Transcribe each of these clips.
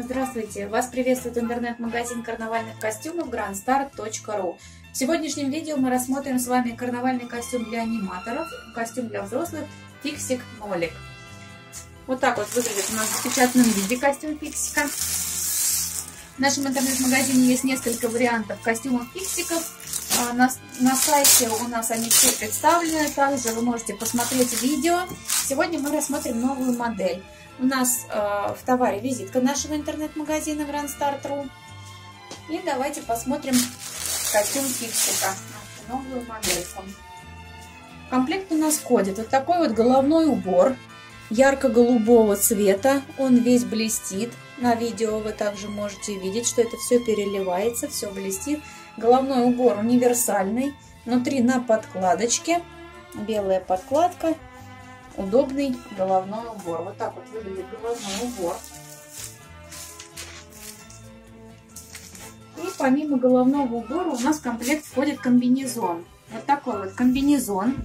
Здравствуйте! Вас приветствует интернет-магазин карнавальных костюмов grandstart.ru В сегодняшнем видео мы рассмотрим с вами карнавальный костюм для аниматоров, костюм для взрослых Фиксик Нолик. Вот так вот выглядит у нас в запечатанном виде костюм Фиксика. В нашем интернет-магазине есть несколько вариантов костюмов Фиксиков. А, на, на сайте у нас они все представлены, также вы можете посмотреть видео. Сегодня мы рассмотрим новую модель. У нас э, в товаре визитка нашего интернет-магазина Grand Start.ru. И давайте посмотрим костюм Фиксика, новую модельку. В комплект у нас входит вот такой вот головной убор ярко-голубого цвета. Он весь блестит. На видео вы также можете видеть, что это все переливается, все блестит. Головной убор универсальный. Внутри на подкладочке. Белая подкладка удобный головной убор. Вот так вот выглядит головной убор. И помимо головного убора у нас в комплект входит комбинезон. Вот такой вот комбинезон.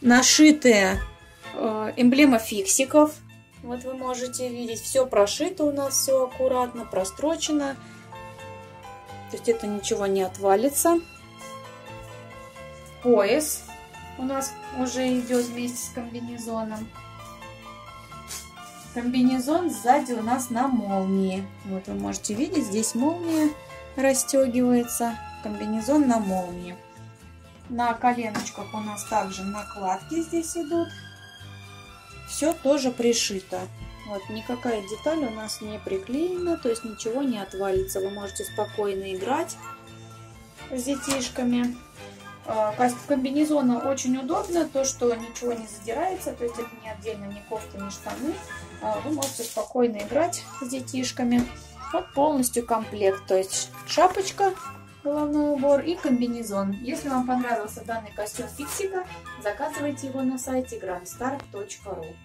Нашитая э, эмблема фиксиков. Вот вы можете видеть, все прошито у нас, все аккуратно, прострочено. То есть это ничего не отвалится. Пояс у нас уже идет вместе с комбинезоном. Комбинезон сзади у нас на молнии. Вот вы можете видеть, здесь молния расстегивается. Комбинезон на молнии. На коленочках у нас также накладки здесь идут. Все тоже пришито. Вот, никакая деталь у нас не приклеена, то есть ничего не отвалится. Вы можете спокойно играть с детишками. А, комбинезона очень удобно, то, что ничего не задирается, то есть это не отдельно ни кофта, ни штаны. А, вы можете спокойно играть с детишками. Вот полностью комплект, то есть шапочка, головной убор и комбинезон. Если вам понравился данный костюм фиксика, заказывайте его на сайте grandstar.ru.